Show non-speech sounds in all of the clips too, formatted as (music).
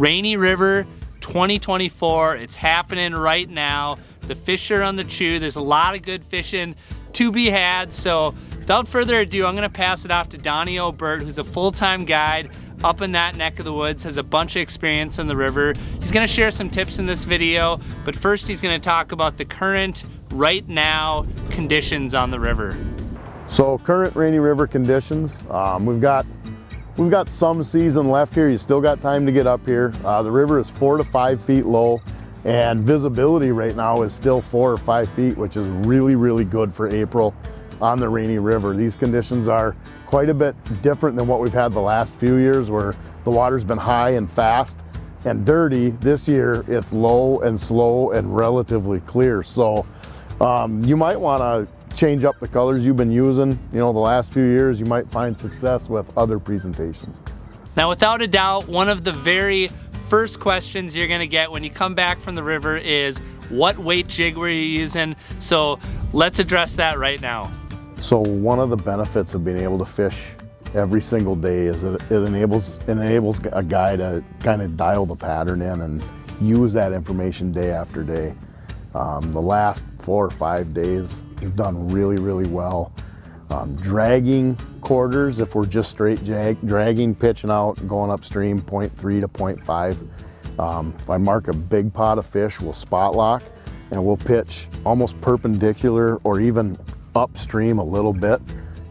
Rainy River 2024. It's happening right now. The fish are on the chew. There's a lot of good fishing to be had. So without further ado, I'm gonna pass it off to Donnie O'Bert, who's a full-time guide up in that neck of the woods, has a bunch of experience in the river. He's gonna share some tips in this video, but first he's gonna talk about the current, right now, conditions on the river. So current Rainy River conditions, um, we've got we've got some season left here. You still got time to get up here. Uh, the river is four to five feet low and visibility right now is still four or five feet, which is really, really good for April on the Rainy River. These conditions are quite a bit different than what we've had the last few years where the water's been high and fast and dirty. This year it's low and slow and relatively clear. So um, you might want to change up the colors you've been using, you know, the last few years. You might find success with other presentations. Now, without a doubt, one of the very first questions you're gonna get when you come back from the river is what weight jig were you using? So let's address that right now. So one of the benefits of being able to fish every single day is that it enables, it enables a guy to kind of dial the pattern in and use that information day after day. Um, the last four or five days, we've done really, really well. Um, dragging quarters, if we're just straight drag, dragging, pitching out, going upstream 0.3 to 0.5. Um, if I mark a big pot of fish, we'll spot lock and we'll pitch almost perpendicular or even upstream a little bit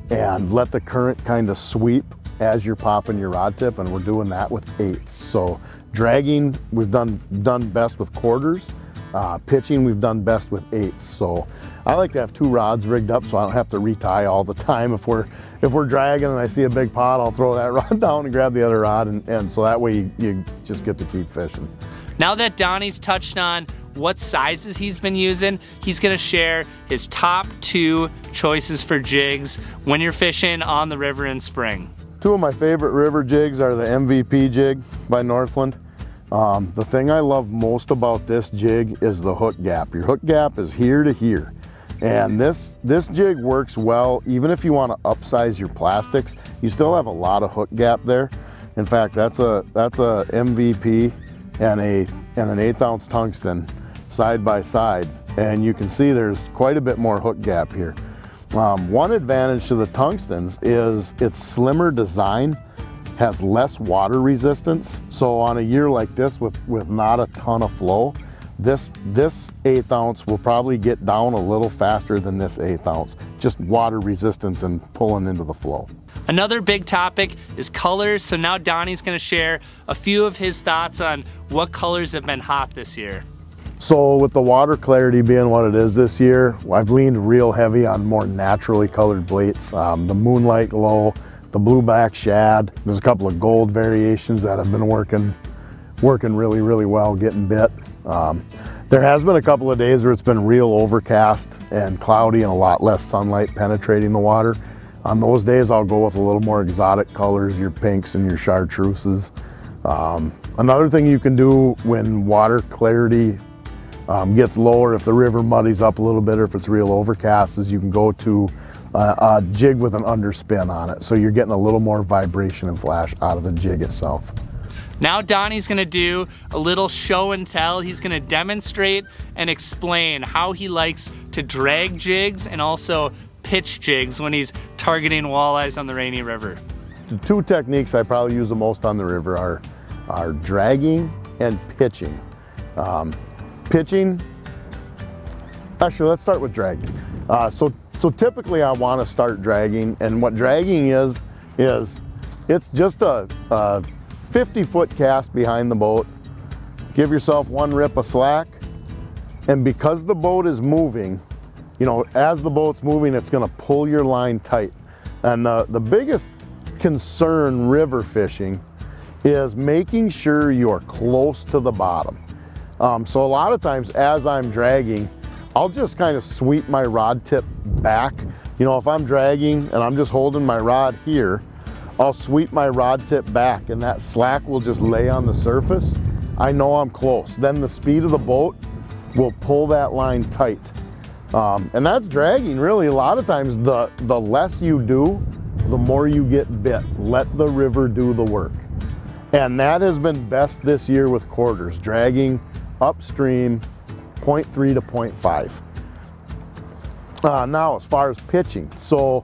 and let the current kind of sweep as you're popping your rod tip and we're doing that with eighths. So dragging, we've done, done best with quarters. Uh, pitching, we've done best with eighths. So I like to have two rods rigged up so I don't have to retie all the time. If we're if we're dragging and I see a big pot, I'll throw that (laughs) rod down and grab the other rod and, and so that way you, you just get to keep fishing. Now that Donnie's touched on what sizes he's been using, he's gonna share his top two choices for jigs when you're fishing on the river in spring. Two of my favorite river jigs are the MVP jig by Northland. Um, the thing I love most about this jig is the hook gap. Your hook gap is here to here. And this, this jig works well, even if you want to upsize your plastics, you still have a lot of hook gap there. In fact, that's a, that's a MVP and, a, and an eighth ounce tungsten side by side. And you can see there's quite a bit more hook gap here. Um, one advantage to the tungstens is its slimmer design has less water resistance. So on a year like this with, with not a ton of flow, this, this eighth ounce will probably get down a little faster than this eighth ounce, just water resistance and pulling into the flow. Another big topic is colors. So now Donnie's gonna share a few of his thoughts on what colors have been hot this year. So with the water clarity being what it is this year, I've leaned real heavy on more naturally colored blates. Um, the Moonlight Glow, the Blueback Shad. There's a couple of gold variations that have been working, working really, really well, getting bit. Um, there has been a couple of days where it's been real overcast and cloudy and a lot less sunlight penetrating the water. On those days, I'll go with a little more exotic colors, your pinks and your chartreuses. Um, another thing you can do when water clarity um, gets lower, if the river muddies up a little bit or if it's real overcast, is you can go to uh, a jig with an underspin on it. So you're getting a little more vibration and flash out of the jig itself. Now Donnie's gonna do a little show and tell. He's gonna demonstrate and explain how he likes to drag jigs and also pitch jigs when he's targeting walleyes on the Rainy River. The two techniques I probably use the most on the river are, are dragging and pitching. Um, pitching, actually let's start with dragging. Uh, so, so typically I wanna start dragging and what dragging is, is it's just a, a 50 foot cast behind the boat. Give yourself one rip of slack. And because the boat is moving, you know, as the boat's moving, it's gonna pull your line tight. And the, the biggest concern river fishing is making sure you're close to the bottom. Um, so a lot of times as I'm dragging, I'll just kind of sweep my rod tip back. You know, if I'm dragging and I'm just holding my rod here, I'll sweep my rod tip back and that slack will just lay on the surface. I know I'm close. Then the speed of the boat will pull that line tight. Um, and that's dragging really. A lot of times the, the less you do, the more you get bit. Let the river do the work. And that has been best this year with quarters, dragging upstream 0.3 to 0.5. Uh, now, as far as pitching, so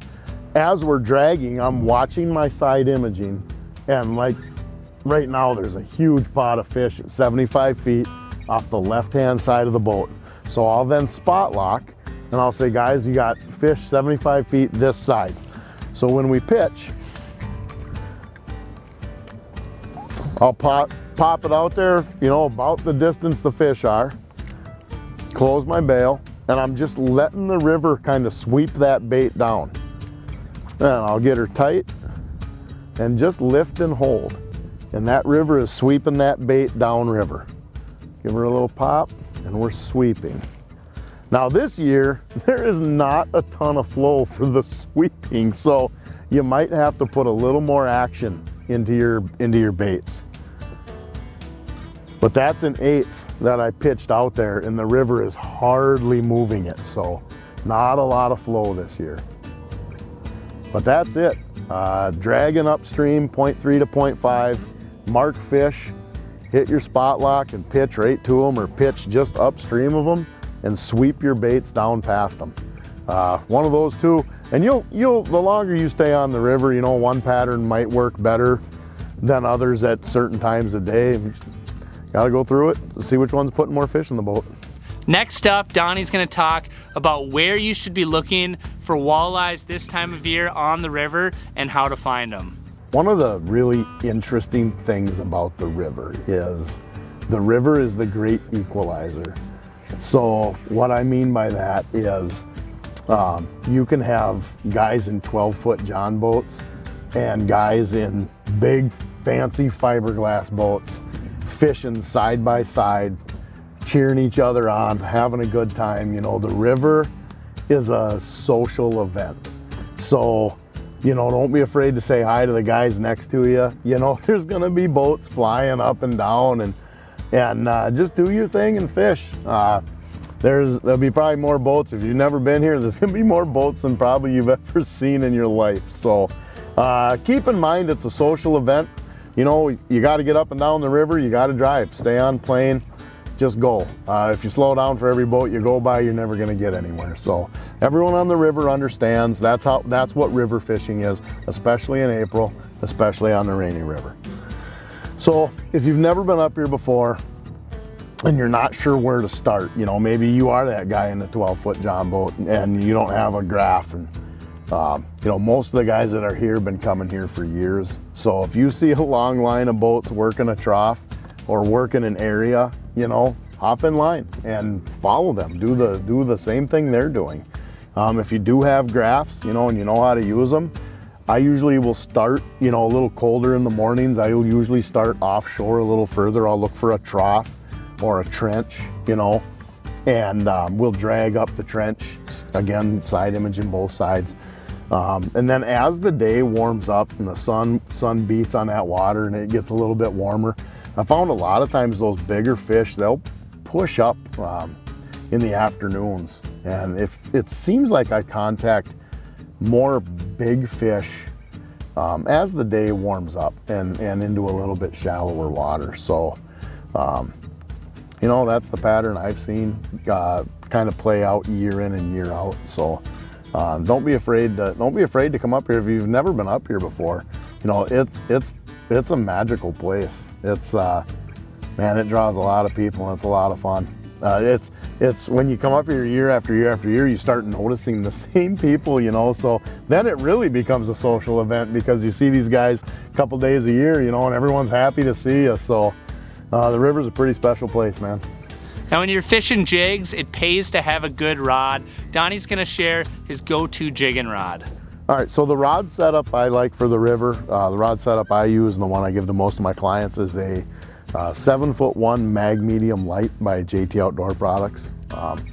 as we're dragging, I'm watching my side imaging, and like right now, there's a huge pot of fish at 75 feet off the left-hand side of the boat. So I'll then spot lock, and I'll say, guys, you got fish 75 feet this side. So when we pitch, I'll pop, pop it out there, you know, about the distance the fish are, close my bail, and I'm just letting the river kind of sweep that bait down. Then I'll get her tight and just lift and hold. And that river is sweeping that bait down river. Give her a little pop and we're sweeping. Now this year, (laughs) there is not a ton of flow for the sweeping, so you might have to put a little more action into your, into your baits. But that's an eighth that I pitched out there and the river is hardly moving it. So not a lot of flow this year. But that's it. Uh, dragging upstream 0.3 to 0.5, mark fish, hit your spot lock and pitch right to them or pitch just upstream of them and sweep your baits down past them. Uh, one of those two, and you'll, you'll, the longer you stay on the river, you know, one pattern might work better than others at certain times of day. Gotta go through it to see which one's putting more fish in the boat. Next up, Donnie's gonna talk about where you should be looking for walleyes this time of year on the river and how to find them. One of the really interesting things about the river is the river is the great equalizer. So what I mean by that is um, you can have guys in 12 foot John boats and guys in big fancy fiberglass boats fishing side by side, cheering each other on, having a good time. You know, the river is a social event. So, you know, don't be afraid to say hi to the guys next to you. You know, (laughs) there's gonna be boats flying up and down and and uh, just do your thing and fish. Uh, there's there'll be probably more boats if you've never been here. (laughs) There's gonna be more boats than probably you've (laughs) ever seen in your life. So uh, keep in mind it's a social event you know, you got to get up and down the river, you got to drive, stay on plane, just go. Uh, if you slow down for every boat you go by, you're never going to get anywhere. So everyone on the river understands that's how that's what river fishing is, especially in April, especially on the Rainy River. So if you've never been up here before and you're not sure where to start, you know, maybe you are that guy in the 12 foot John boat and you don't have a graph and um, you know, most of the guys that are here have been coming here for years. So if you see a long line of boats working a trough or working an area, you know, hop in line and follow them. Do the do the same thing they're doing. Um, if you do have graphs, you know, and you know how to use them, I usually will start, you know, a little colder in the mornings. I will usually start offshore a little further. I'll look for a trough or a trench, you know, and um, we'll drag up the trench. Again, side imaging both sides. Um, and then as the day warms up and the sun sun beats on that water and it gets a little bit warmer, I found a lot of times those bigger fish, they'll push up um, in the afternoons. And if it seems like I contact more big fish um, as the day warms up and, and into a little bit shallower water. So, um, you know, that's the pattern I've seen uh, kind of play out year in and year out. So um, don't be afraid to don't be afraid to come up here if you've never been up here before. You know it it's it's a magical place. It's uh, man, it draws a lot of people and it's a lot of fun. Uh, it's it's when you come up here year after year after year, you start noticing the (laughs) same people, you know. So then it really becomes a social event because you see these guys a couple days a year, you know, and everyone's happy to see you. So uh, the river's a pretty special place, man. Now when you're fishing jigs, it pays to have a good rod. Donnie's gonna share his go-to jigging rod. All right, so the rod setup I like for the river, uh, the rod setup I use and the one I give to most of my clients is a uh, seven foot one mag medium light by JT Outdoor Products. Um,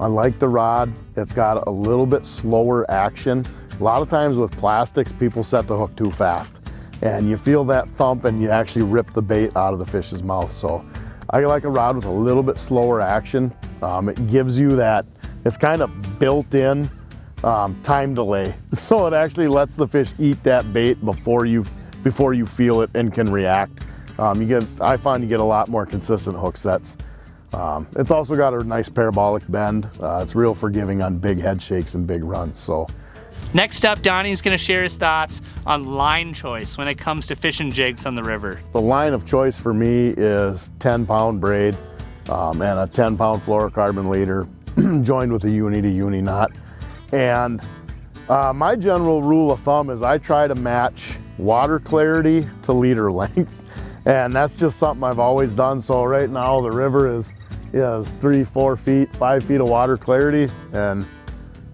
I like the rod. It's got a little bit slower action. A lot of times with plastics, people set the hook too fast and you feel that thump and you actually rip the bait out of the fish's mouth. So I like a rod with a little bit slower action. Um, it gives you that, it's kind of built in um, time delay. (laughs) So it actually lets the fish eat that bait before you before you feel it and can react. Um, you get, I find you get a lot more consistent hook sets. Um, it's also got a nice parabolic bend. Uh, it's real forgiving on big head shakes and big runs. So Next up, Donnie's gonna share his thoughts on line choice when it comes to fishing jigs on the river. The line of choice for me is 10 pound braid um, and a 10 pound fluorocarbon leader (clears throat) joined with a uni to uni knot. And uh, my general rule of thumb is I try to match water clarity to leader (laughs) length. And that's just something I've always done. So right now the river is, is three, four feet, five feet of water clarity. And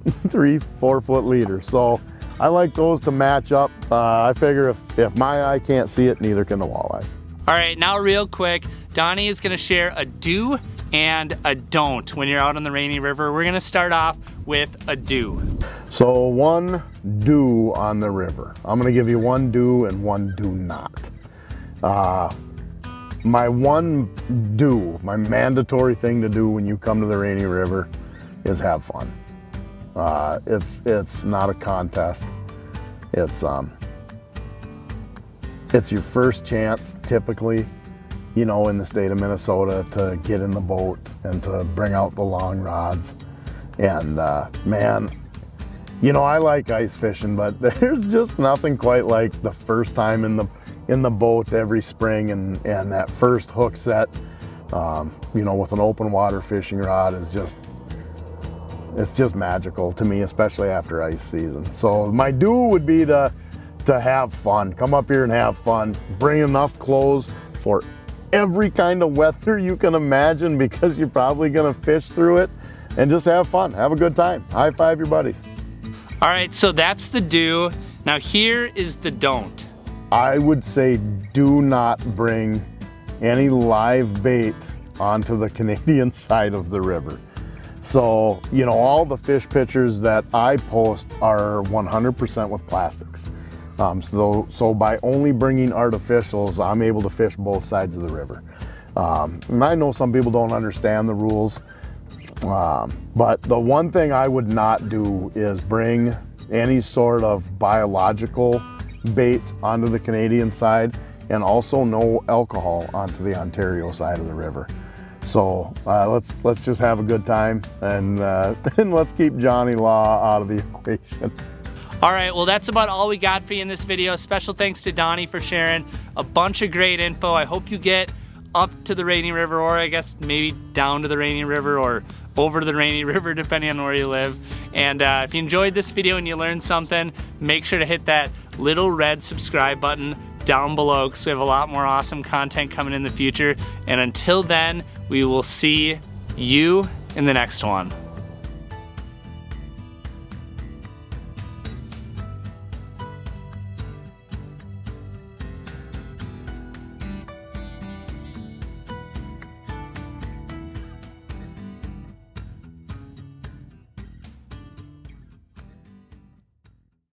(laughs) three, four foot leader. So I like those to match up. Uh, I figure if, if my eye can't see it, neither can the walleyes. All right, now real quick, Donnie is gonna share a do and a don't when you're out on the Rainy River. We're gonna start off with a do. So one do on the river. I'm gonna give you one do and one do not. Uh, my one do, my mandatory thing to do when you come to the Rainy River is have fun. Uh, it's it's not a contest. It's um, it's your first chance typically, you know, in the state of Minnesota to get in the boat and to bring out the long rods. And uh, man, you know, I like ice fishing, but (laughs) there's just nothing quite like the first time in the in the boat every spring and and that first hook set, um, you know, with an open water fishing rod is just it's just magical to me, especially after ice season. So my do would be to, to have fun. Come up here and have fun. Bring enough clothes for every kind of weather you can imagine because you're probably gonna fish through it and just have fun, have a good time. High five your buddies. All right, so that's the do. Now here is the don't. I would say do not bring any live bait onto the (laughs) Canadian side of the river. So, you know, all the fish pictures that I post are 100% with plastics. Um, so, so by only bringing artificials, I'm able to fish both sides of the river. Um, and I know some people don't understand the rules, um, but the one thing I would not do is bring any sort of biological bait onto the Canadian side and also no alcohol onto the Ontario side of the river. So uh, let's let's just have a good time and uh, (laughs) and let's keep Johnny Law out of the (laughs) equation. All right, well that's about all we got for you in this video. Special thanks to Donnie for sharing a bunch of great info. I hope you get up to the Rainy River or I guess maybe down to the Rainy River or over to the Rainy (laughs) River depending on where you live. And uh, if you enjoyed this video and you learned something, make sure to hit that little red subscribe button down below because we have a lot more awesome content coming in the future. And until then, we will see you in the next one.